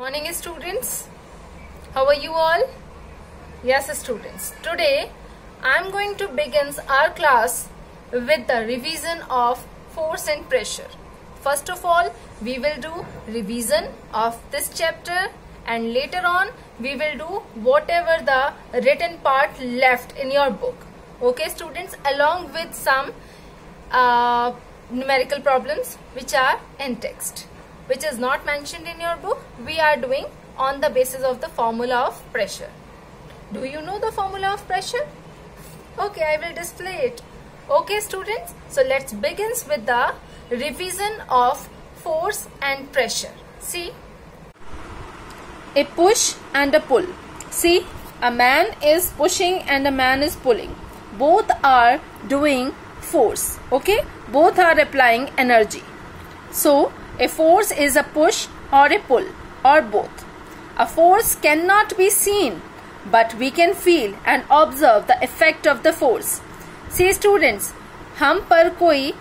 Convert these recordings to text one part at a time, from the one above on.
Morning students. How are you all? Yes students. Today I am going to begin our class with the revision of force and pressure. First of all, we will do revision of this chapter and later on we will do whatever the written part left in your book. Okay students along with some uh, numerical problems which are in text which is not mentioned in your book we are doing on the basis of the formula of pressure. Do you know the formula of pressure? Okay i will display it. Okay students so let's begin with the revision of force and pressure. See? A push and a pull. See a man is pushing and a man is pulling. Both are doing force. Okay? Both are applying energy. So a force is a push or a pull or both a force can not be seen but we can feel and observe the effect of the force See students हम पर कोई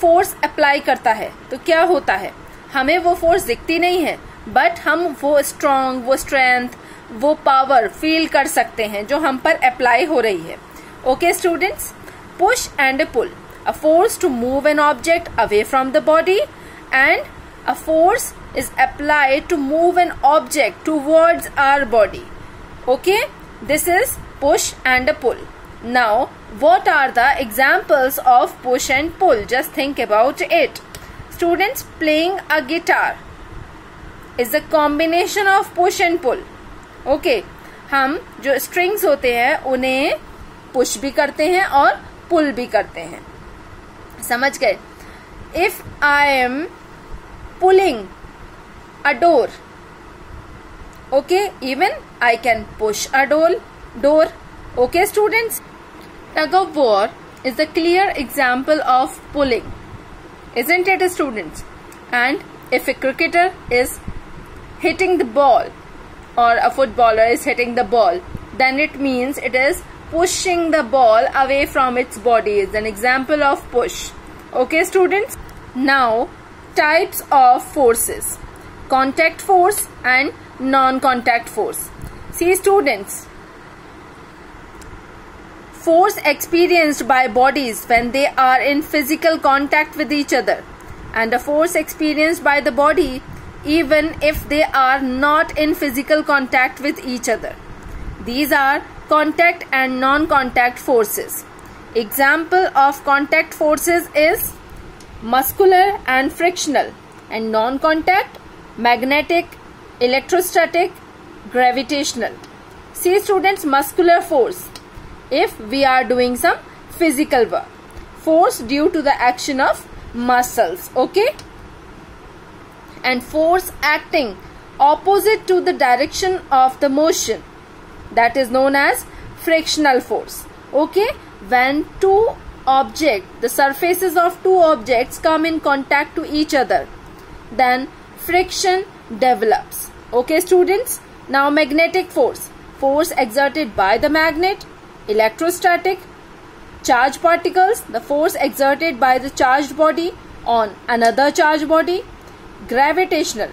force apply करता है तो क्या होता है? हमें वो फोर्स दिखती नहीं है बट हम वो स्ट्रांग वो स्ट्रेंथ वो पावर फील कर सकते हैं जो हम पर अप्लाई हो रही है। Okay students push and pull a force to move an object away from the body and a force is applied to move an object towards our body. Okay, this is push and a pull. Now, what are the examples of push and pull? Just think about it. Students playing a guitar is a combination of push and pull. Okay, हम जो strings होते हैं उन्हें push भी करते हैं और pull भी करते हैं समझ गए if I am pulling a door. Okay even i can push a door door. Okay students tug of war is a clear example of pulling isn't it students? And if a cricketer is hitting the ball or a footballer is hitting the ball then it means it is pushing the ball away from its body. Is an example of push. Okay students now types of forces contact force and non-contact force see students force experienced by bodies when they are in physical contact with each other and a force experienced by the body even if they are not in physical contact with each other these are contact and non-contact forces. Example of contact forces is muscular and frictional and non-contact magnetic, electrostatic, gravitational. See students muscular force if we are doing some physical work. Force due to the action of muscles. Okay. And force acting opposite to the direction of the motion that is known as frictional force okay when two objects the surfaces of two objects come in contact to each other. Then friction develops. Okay students? Now magnetic force. Force exerted by the magnet electrostatic charged particles. The force exerted by the charged body on another charged body. Gravitational.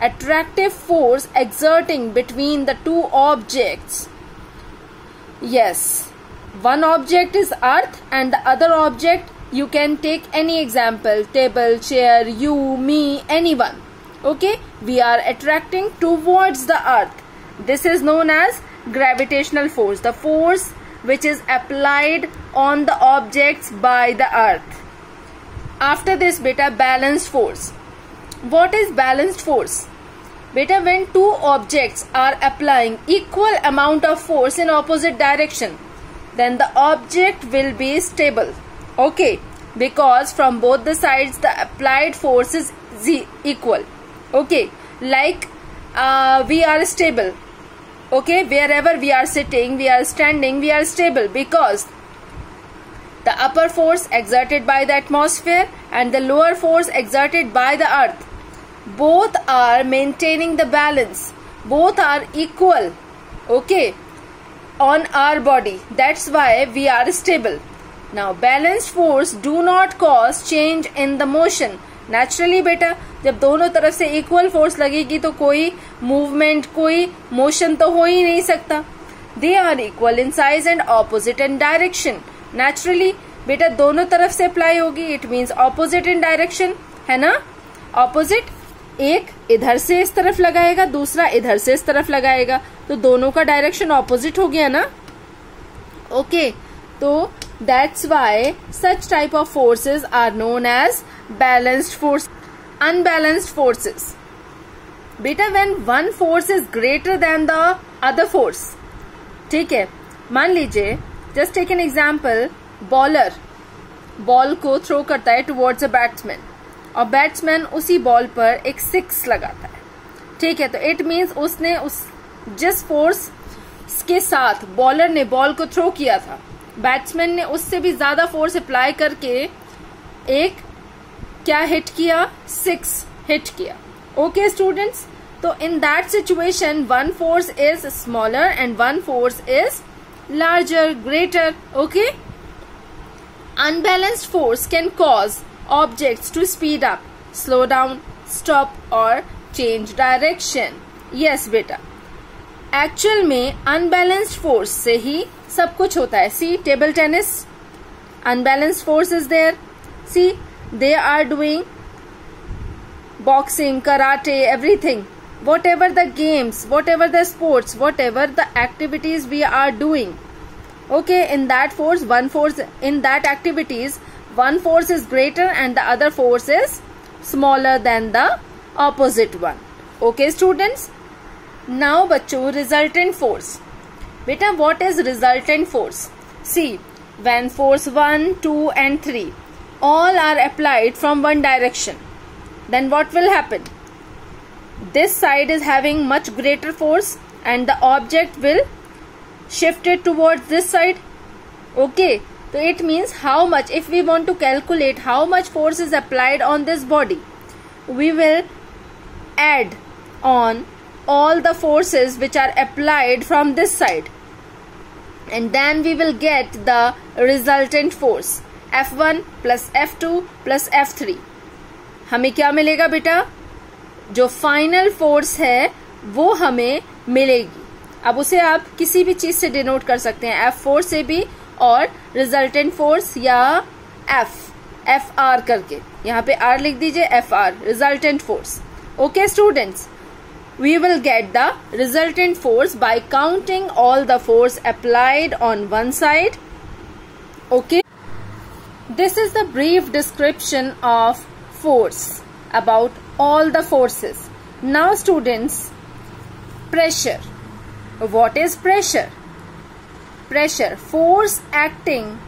Attractive force exerting between the two objects. Yes, one object is earth and the other object you can take any example table, chair, you, me, anyone. Okay, we are attracting towards the earth. This is known as gravitational force, the force which is applied on the objects by the earth. After this beta balanced force what is balanced force? Beta when two objects are applying equal amount of force in opposite direction, then the object will be stable. Okay, because from both the sides the applied force is equal. Okay, like uh, we are stable. Okay, wherever we are sitting, we are standing, we are stable because the upper force exerted by the atmosphere and the lower force exerted by the earth both are maintaining the balance both are equal okay on our body. That's why we are stable. Now balanced force do not cause change in the motion. Naturally बेटा, जब दोनों तरफ़ से equal force लगेगी तो कोई movement कोई motion तो हो ही नहीं सकता। They are equal in size and opposite in direction naturally बेटा, दोनों तरफ़ से अप्लाई होगी it means opposite in direction है ना? ऑपोजिट एक इधर से इस तरफ़ लगाएगा दूसरा इधर से इस तरफ़ लगाएगा। तो दोनों का डायरेक्शन ऑपोजिट हो गया ना? ओके okay, तो that's why such type of forces are known as balanced force unbalanced forces बेटा when one force is greater than the other force ठीक है? मान लीजिए just take an example bowler ball को थ्रो करता है towards a batsman और batsman उसी बॉल पर एक सिक्स लगाता है। ठीक है तो इट मीन्स उसने उस, जिस फोर्स के साथ बॉलर ने बॉल को थ्रो किया था बैट्समैन ने उससे भी ज़्यादा फोर्स अप्लाई करके एक क्या हिट किया? सिक्स हिट किया। ओके स्टूडेंट्स तो in that situation one force is smaller and one force is larger greater okay unbalanced force can cause objects to speed up, slow down, stop or change direction. Yes बेटा actual में unbalanced force से ही सब कुछ होता है सी table tennis unbalanced force is there C they are doing boxing karate everything what ever the games what ever the sports what ever the activities we are doing okay in that force one force in that activities one force is greater and the other force is smaller than the opposite one. Okay students? Now bachcho resultant force. Beta what is resultant force? See when force 1 2 and 3 all are applied from one direction then what will happen? This side is having much greater force and the object will shifted towards this side. Okay तो it means how much if we want to calculate how much force is applied on this body we will add on all the forces which are applied from this side and then we will get the resultant force F one plus F two plus F three हमें क्या मिलेगा बेटा? जो final force है, वो हमें मिलेगी। अब उसे आप किसी भी चीज़ से डिनोट कर सकते हैं। एफ़ फोर से भी और रिजल्टेंट फोर्स या एफ़ एफ़ आर करके यहाँ पे आर लिख दीजिए F R resultant force okay students we will get the resultant force by counting all the force applied on one side okay this is the brief description of force about all the forces now students pressure what is pressure? Pressure, force acting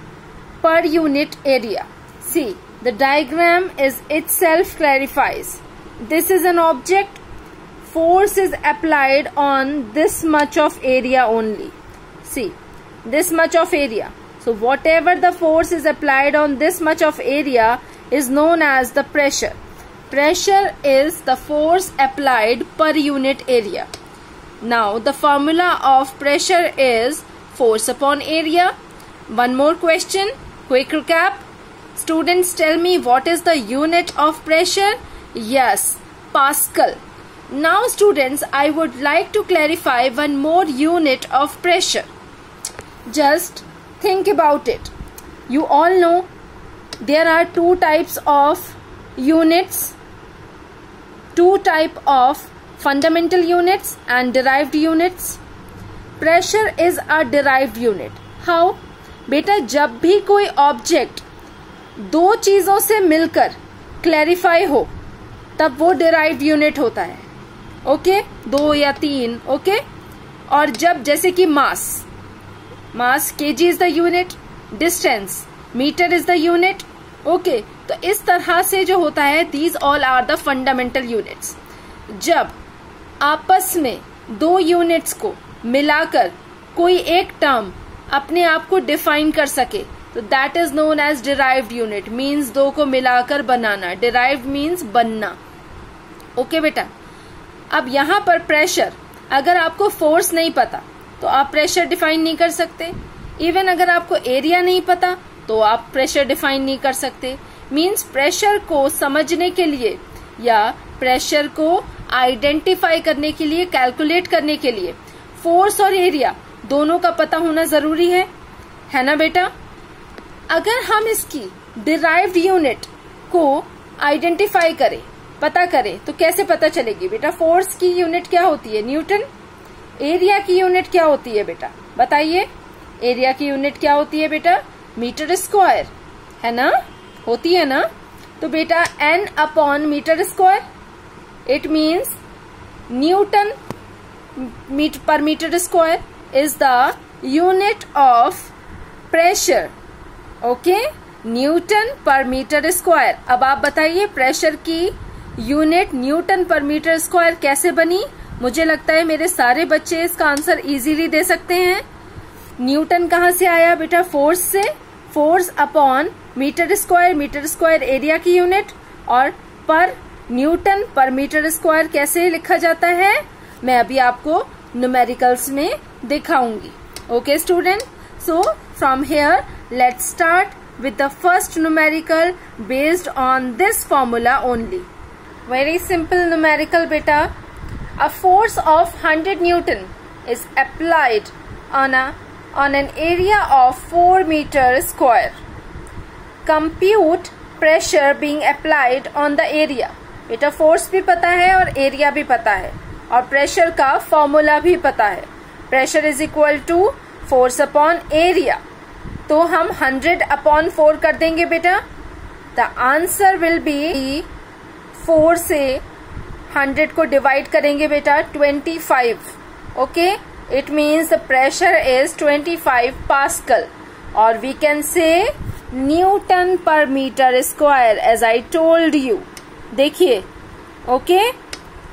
per unit area. See, the diagram is itself clarifies. This is an object. Force is applied on this much of area only. See, this much of area. So whatever the force is applied on this much of area is known as the pressure. Pressure is the force applied per unit area. Now the formula of pressure is force upon area. One more question, quick recap. Students tell me what is the unit of pressure? Yes, Pascal. Now students, I would like to clarify one more unit of pressure. Just think about it. You all know there are two types of units, two type of fundamental units and derived units pressure is a derived unit how बेटा, जब भी कोई object दो चीज़ों से मिलकर clarify हो, तब वो डिराइव्ड यूनिट होता है। Okay okay? दो या तीन ओके okay? और जब जैसे कि mass mass kg is the unit distance metre is the unit okay तो इस तरह से जो होता है these all are the fundamental units जब आपस में दो यूनिट्स को मिलाकर कोई एक टर्म अपने आप को डिफाइन कर सके तो that is known as derived unit means दो को मिलाकर बनाना डिराइव्ड मीन्स बनना। ओके okay, बेटा? अब यहाँ पर प्रेशर अगर आपको फोर्स नहीं पता तो आप प्रेशर डिफाइन नहीं कर सकते। इवन अगर आपको एरिया नहीं पता तो आप प्रेशर डिफाइन नहीं कर सकते। मीन्स प्रेशर को समझने के लिए या प्रेशर को आइडेंटिफाई करने के लिए कैलकुलेट करने के लिए फोर्स और एरिया, दोनों का पता होना ज़रूरी है। है ना बेटा? अगर हम इसकी डिराइव्ड यूनिट को आइडेंटिफाई करें, पता करें तो कैसे पता चलेगी बेटा? फोर्स की यूनिट क्या होती है? न्यूटन? एरिया की यूनिट क्या होती है बेटा? बताइए। एरिया की यूनिट क्या होती है बेटा? Metre square. है ना? होती है ना? तो बेटा N upon metre square it means newton meter square is the unit of pressure okay newton per metre square अब आप बताइए प्रेशर की unit newton per metre square कैसे बनी? मुझे लगता है मेरे सारे बच्चे इसका आंसर इजीली दे सकते हैं। न्यूटन कहाँ से आया बेटा? फोर्स से। Force upon metre square metre square area की यूनिट और पर न्यूटन पर मीटर स्क्वायर कैसे लिखा जाता है? मैं अभी आपको न्यूमेरिकल्स में दिखाऊँगी। Okay student so from here let start with the first numerical based on this formula only very simple numerical बेटा। A force of hundred newton is applied on a on an area of four metre square compute pressure being applied on the area बेटा force भी पता है और area भी पता है। और प्रेशर का फॉर्मूला भी पता है। Pressure is equal to force upon area तो हम हंड्रेड अपॉन फोर कर देंगे बेटा। The answer will be four से हंड्रेड को डिवाइड करेंगे बेटा twenty five okay it means the pressure is twenty five pascal और we can say newton per metre square as I told you देखिए okay okay?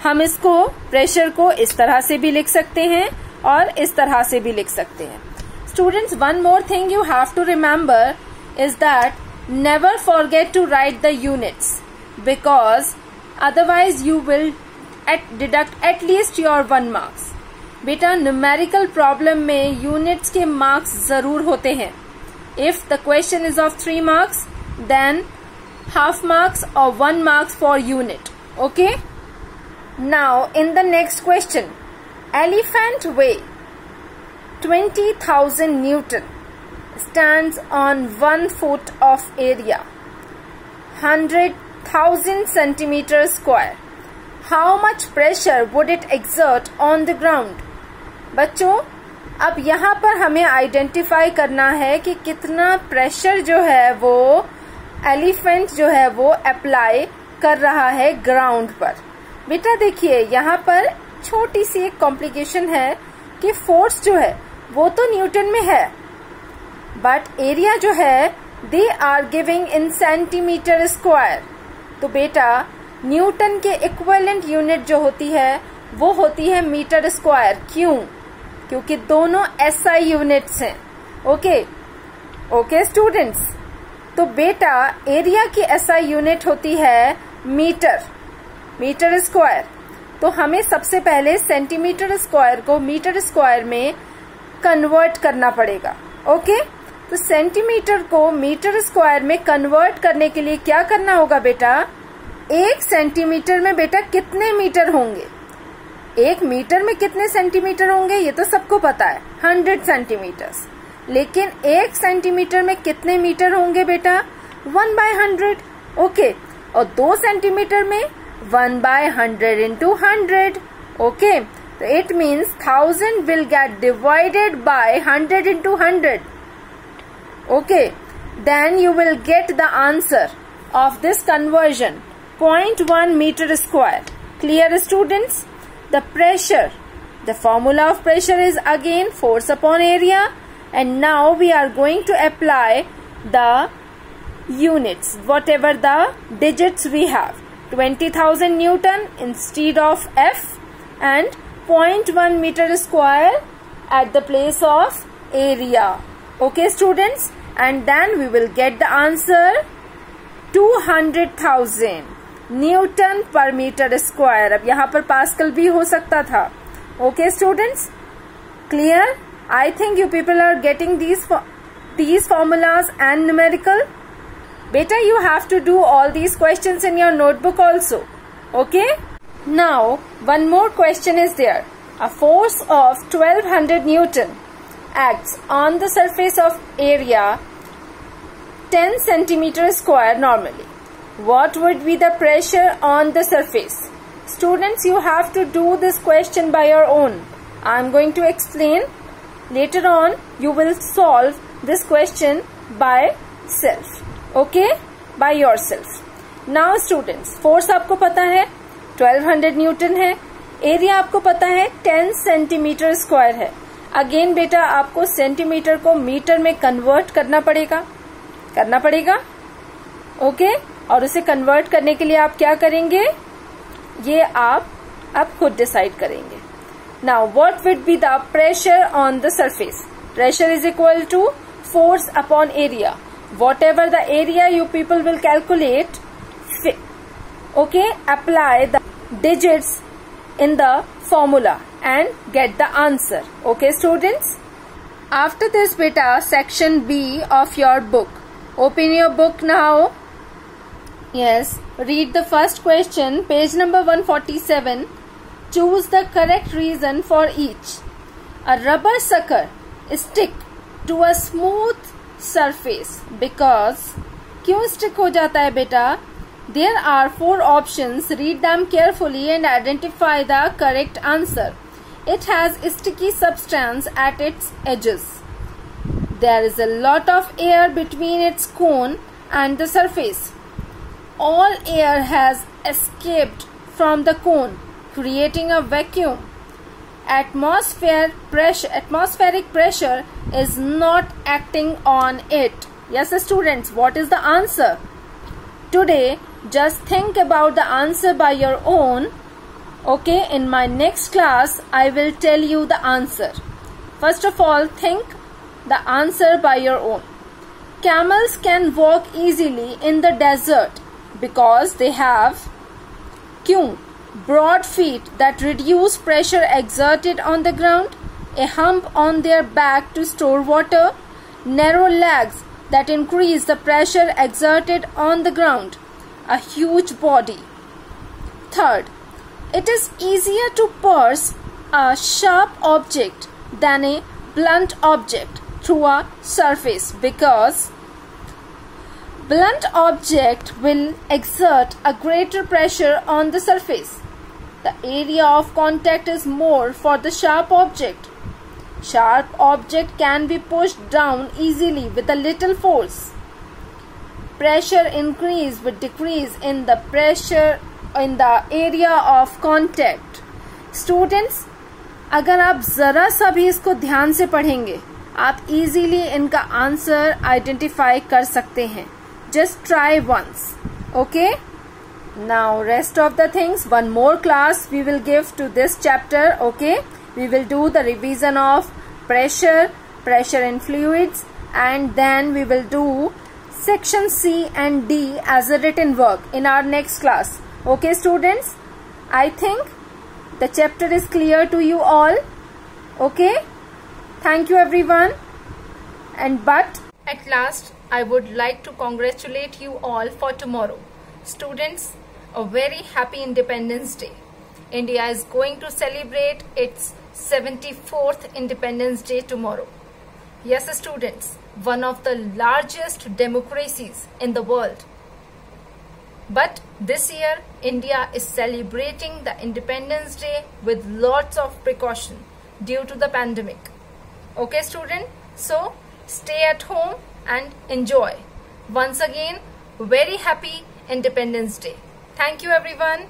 हम इसको pressure को इस तरह से भी लिख सकते हैं और इस तरह से भी लिख सकते हैं। Students one more thing you have to remember is that never forget to write the units because otherwise you will deduct at least your one marks बेटा न्यूमेरिकल प्रॉब्लम में यूनिट्स के मार्क्स ज़रूर होते हैं। If the question is of three marks then half marks और one marks for unit okay Now in the next question, elephant weigh 20,000 Newton stands on 1 foot of area 100,000 centimeter square. How much pressure would it exert on the ground? बच्चों अब यहाँ पर हमें identify करना है कि कितना प्रेशर जो है वो एलिफेंट जो है वो अप्लाई कर रहा है ग्राउंड पर बेटा देखिए, यहाँ पर छोटी सी एक कॉम्प्लिकेशन है कि फोर्स जो है, वो तो न्यूटन में है बट एरिया जो है they are giving in centimetre square तो बेटा न्यूटन के इक्वलेंट यूनिट जो होती है, वो होती है मीटर स्क्वायर क्यों? क्योंकि दोनों एसआई यूनिट्स हैं. ओके ओके स्टूडेंट्स तो बेटा एरिया की एसआई यूनिट होती है मीटर मीटर स्क्वायर। तो हमें सबसे पहले सेंटीमीटर स्क्वायर को मीटर स्क्वायर में कन्वर्ट करना पड़ेगा, ओके? तो सेंटीमीटर को मीटर स्क्वायर में कन्वर्ट करने के लिए क्या करना होगा बेटा? एक सेंटीमीटर में बेटा कितने मीटर होंगे? एक मीटर में कितने सेंटीमीटर होंगे, ये तो सबको पता है, हंड्रेड सेंटीमीटर लेकिन एक सेंटीमीटर में कितने मीटर होंगे बेटा? One by hundred, okay? और दो सेंटीमीटर में 1 by 100 into 100 okay. So it means 1000 will get divided by 100 into 100 okay. Then you will get the answer of this conversion. 0.1 meter square. Clear students? The pressure. The formula of pressure is again force upon area. And now we are going to apply the units whatever the digits we have 20,000 Newton instead of F and 0.1 meter square at the place of area. Okay students and then we will get the answer 200,000 Newton per metre square अब यहाँ पर pascal भी हो सकता था okay students clear I think you people are getting these these formulas and numerical Beta, you have to do all these questions in your notebook also. Okay? Now, one more question is there. A force of 1200 Newton acts on the surface of area 10 centimeter square normally. What would be the pressure on the surface? Students, you have to do this question by your own. I am going to explain. Later on, you will solve this question by self. Okay? By yourself. Now students, force आपको पता है 1200 Newton है area आपको पता है 10 centimetre square है। Again बेटा आपको सेंटीमीटर को मीटर में कन्वर्ट करना पड़ेगा। करना पड़ेगा? ओके और उसे कन्वर्ट करने के लिए आप क्या करेंगे? ये आप अब खुद डिसाइड करेंगे। Now what would be the pressure on the surface pressure is equal to force upon area whatever the area you people will calculate okay apply the digits in the formula and get the answer. Okay students? After this beta section b of your book. Open your book now. Yes read the first question page number 147 choose the correct reason for each. A rubber sucker stick to a smooth surface because क्यों stick हो जाता है बेटा There are four options. Read them carefully and identify the correct answer. It has sticky substance at its edges. There is a lot of air between its cone and the surface all air has escaped from the cone, creating a vacuum. Atmosphere pressure, atmospheric pressure is not acting on it. Yes, students, what is the answer? Today, just think about the answer by your own. Okay, in my next class, I will tell you the answer. First of all, think the answer by your own. Camels can walk easily in the desert because they have Q. Broad feet that reduce pressure exerted on the ground, a hump on their back to store water, narrow legs that increase the pressure exerted on the ground, a huge body. Third, it is easier to pierce a sharp object than a blunt object through a surface because blunt object will exert a greater pressure on the surface. The area of contact is more for the sharp object. Sharp object can be pushed down easily with a little force. Pressure increase with decrease in the pressure in the area of contact. Students, अगर आप ज़रा सा भी इसको ध्यान से पढ़ेंगे आप इजीली इनका आंसर आइडेंटिफाई कर सकते हैं just try once okay now rest of the things one more class we will give to this chapter okay? We will do the revision of pressure pressure in fluids and then we will do section C and D as a written work in our next class. Okay students? I think the chapter is clear to you all. Okay? Thank you everyone. And but at last I would like to congratulate you all for tomorrow. Students, a very happy Independence Day. India is going to celebrate its 74th Independence Day tomorrow. Yes, students, one of the largest democracies in the world. But this year, India is celebrating the Independence Day with lots of precaution due to the pandemic. Okay, student? So, stay at home and enjoy. Once again, very happy Independence Day. Thank you everyone.